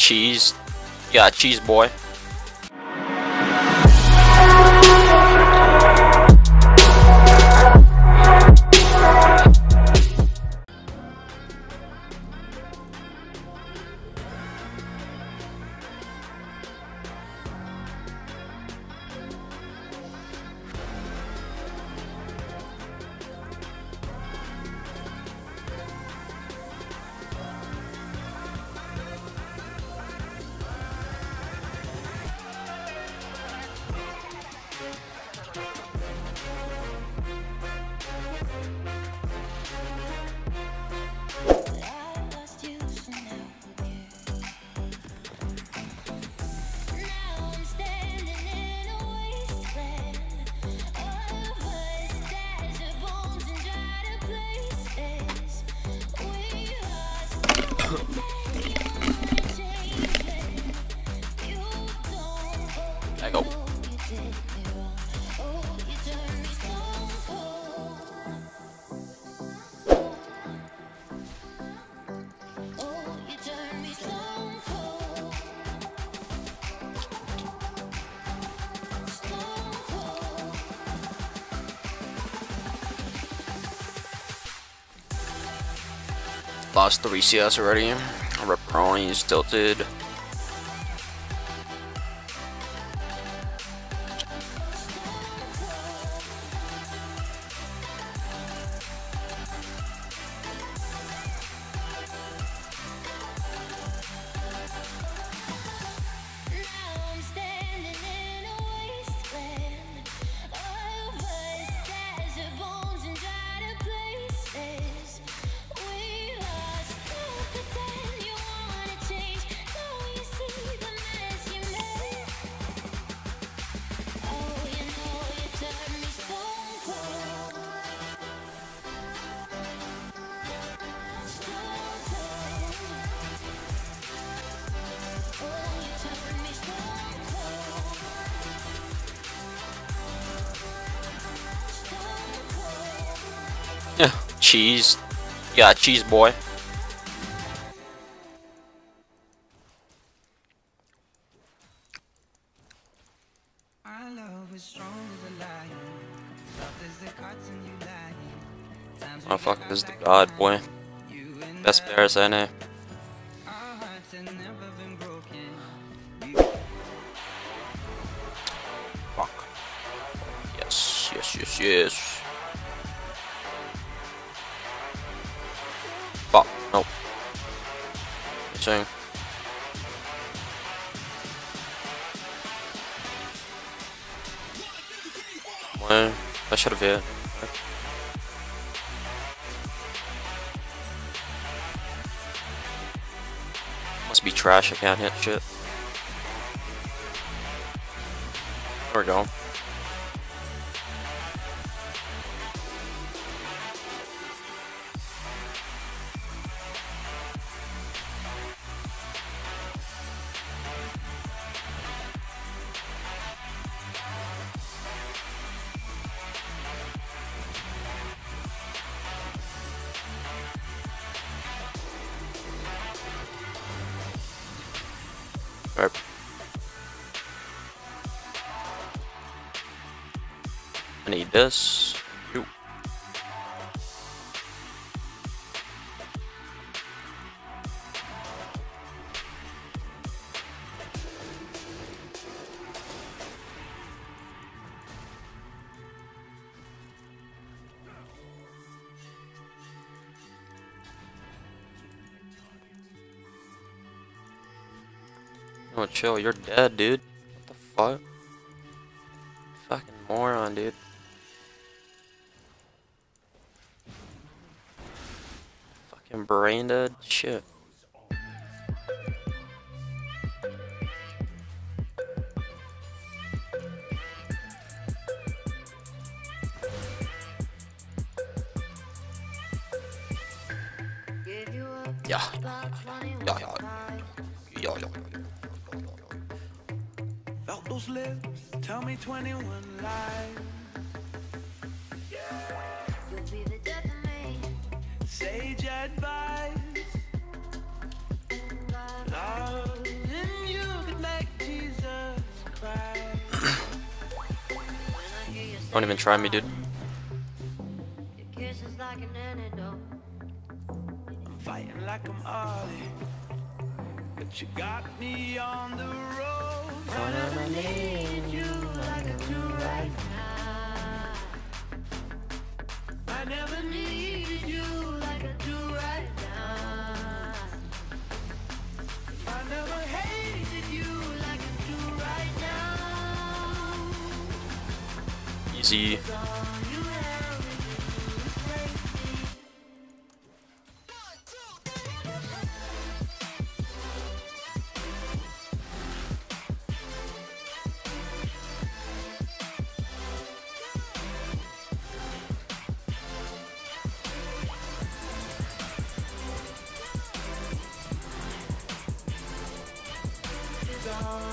cheese. Yeah, cheese boy. Lost three CS already. Ripperoni is tilted. Cheese. Yeah, cheese boy. Our love is a lion, soft as the cotton you lie. Times we Motherfucker is the god boy. on, you and Best bears I know. Our hearts have never been broken. We Fuck. Yes, yes, yes, yes. Missing. Well, I should have. Must be trash, I can't hit shit. There we go. I need this. Ooh. Oh, chill, you're dead, dude. What the fuck? Fucking moron, dude. Fucking brain dead? Shit. Don't even try me, dude. I'm fighting like I'm Ollie. But you got me on the road. I never needed you like I do right now. I never needed now. Easy.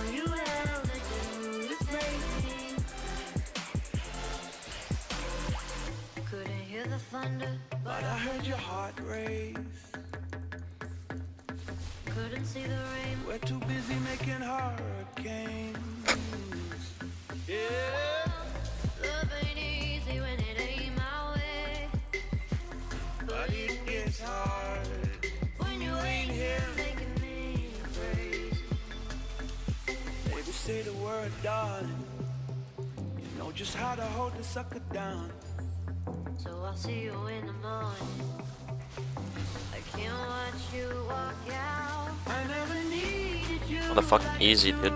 Couldn't thunder, But I heard your heart race. couldn't see the rain. We're too busy making hurricanes. Yeah. Love ain't easy when it ain't my way. But it gets hard. When you ain't here, making me crazy. Baby, say the word, darling. You know just how to hold the sucker down. So I'll see you in the morning. I can't watch you walk out. I never needed you. Motherfucking easy, dude.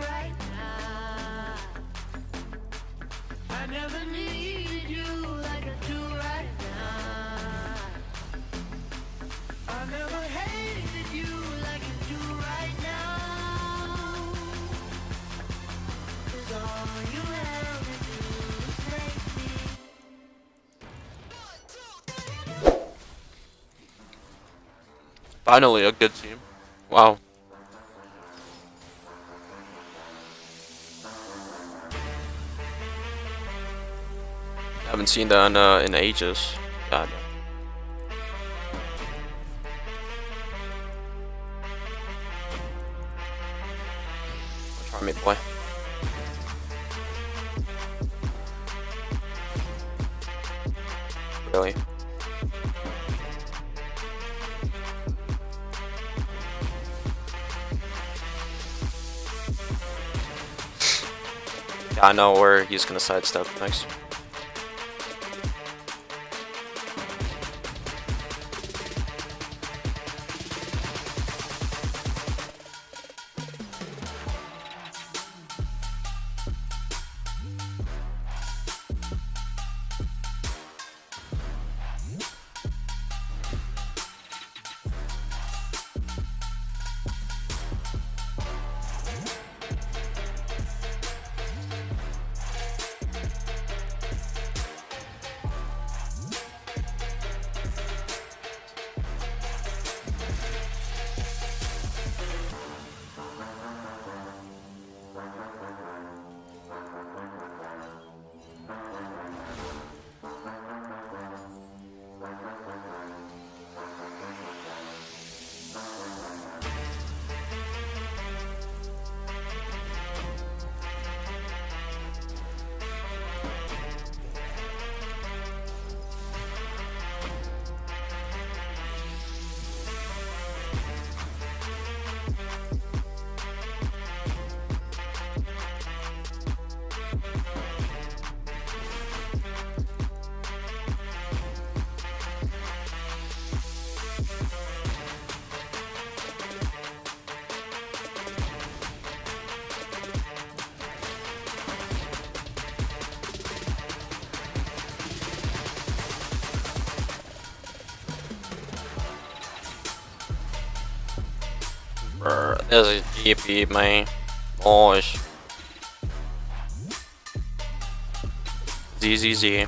Finally, a good team. Wow. Haven't seen that in, uh, in ages. God. Try me, boy. Really? I know where he's gonna sidestep next. Is GP, man. Boys. ZZZ.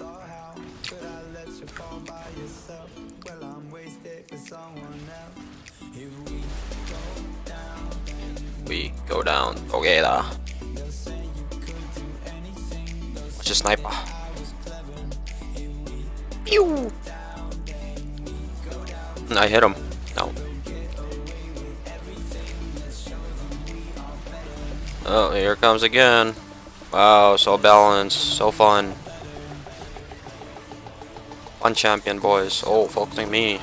later. Sniper. I hit him. No. Oh, here comes again. Wow, so balanced, so fun. Fun champion, boys. Oh, focusing me.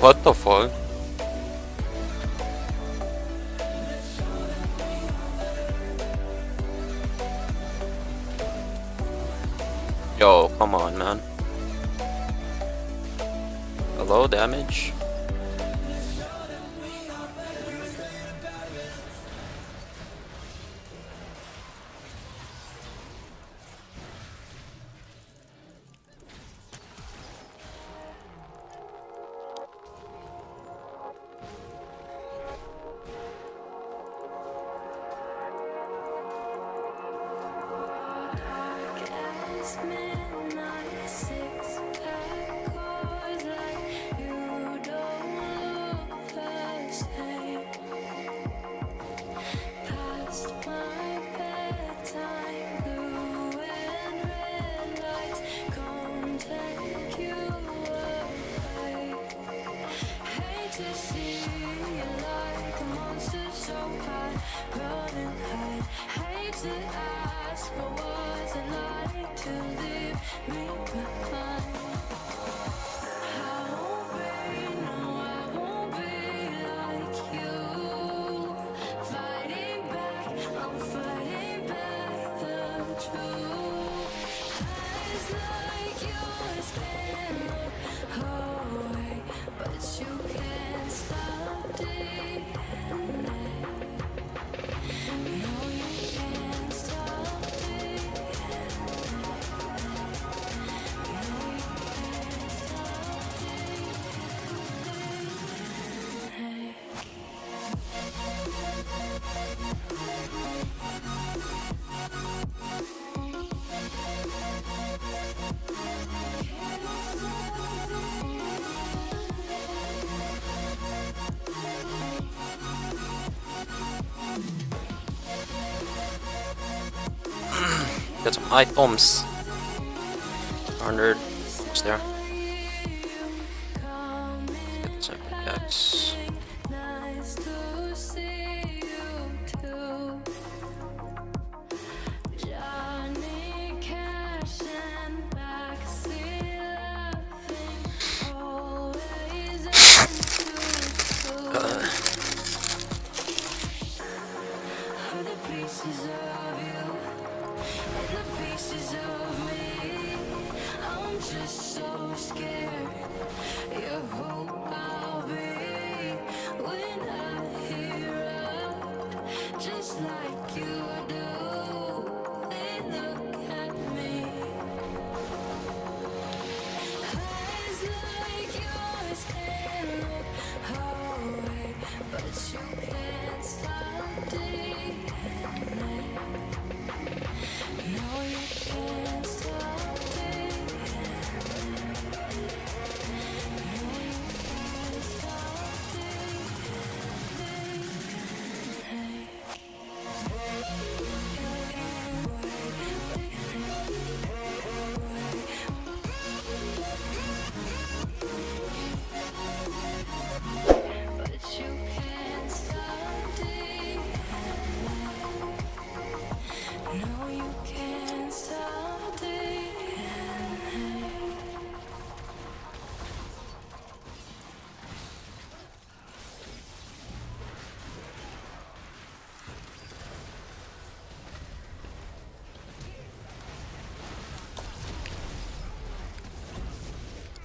What the fuck? Yo, come on, man. A low damage? Got some items. 100. What's there?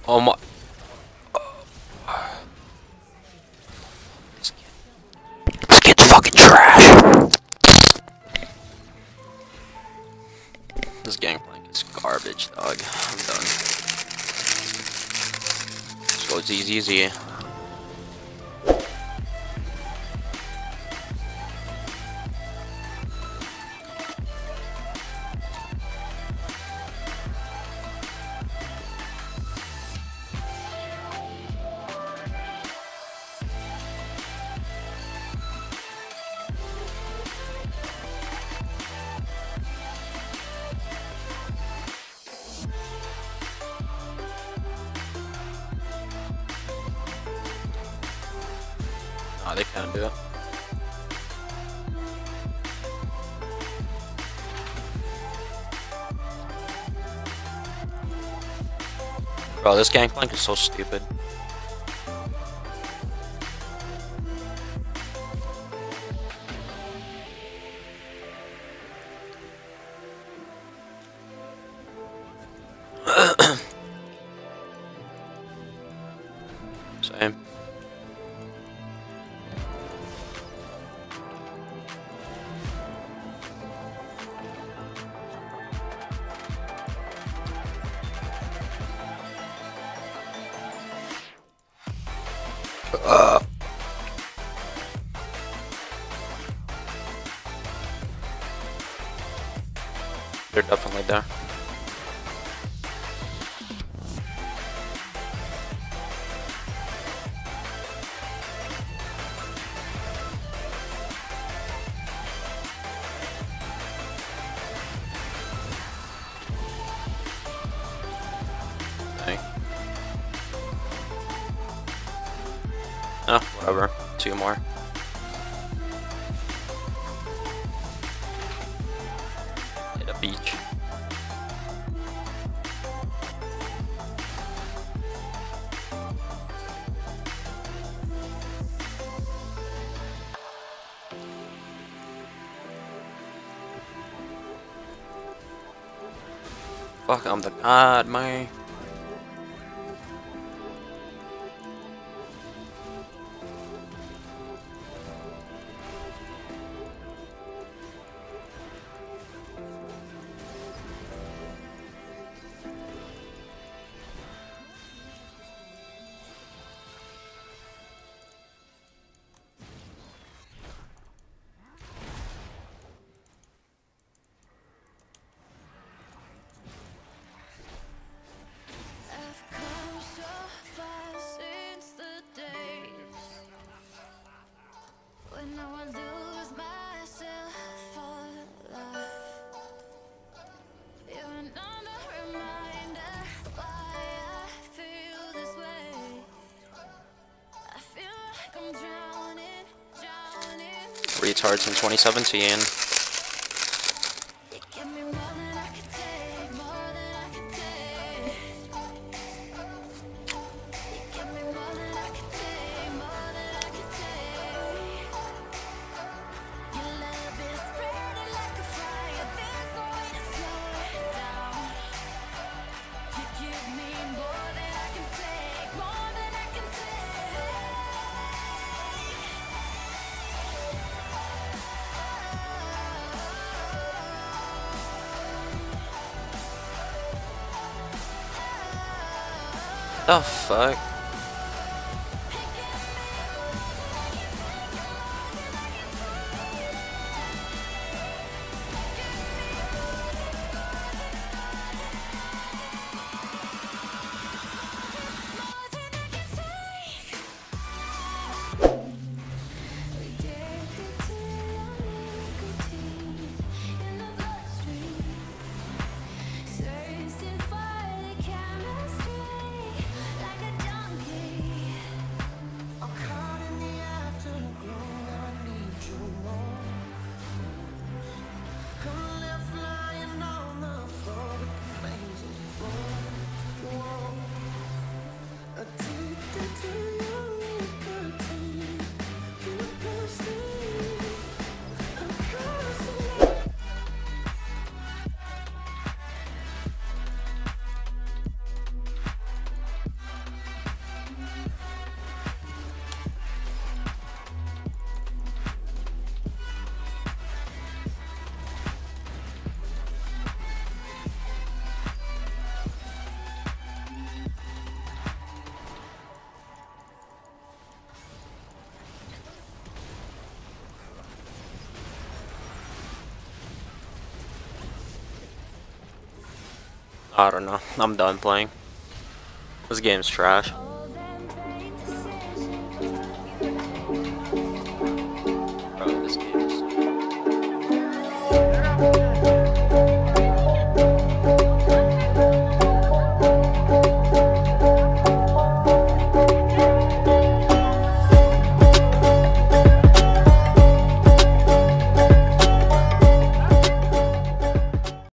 Oh my. This kid- This kid's fucking trash. This gangplank is garbage, dog. I'm done. Just goes easy, They can't do it. Bro, this gangplank is so stupid. They're Fuck, I'm the god, man. cards in 2017. The fuck? I don't know. I'm done playing. This game's trash.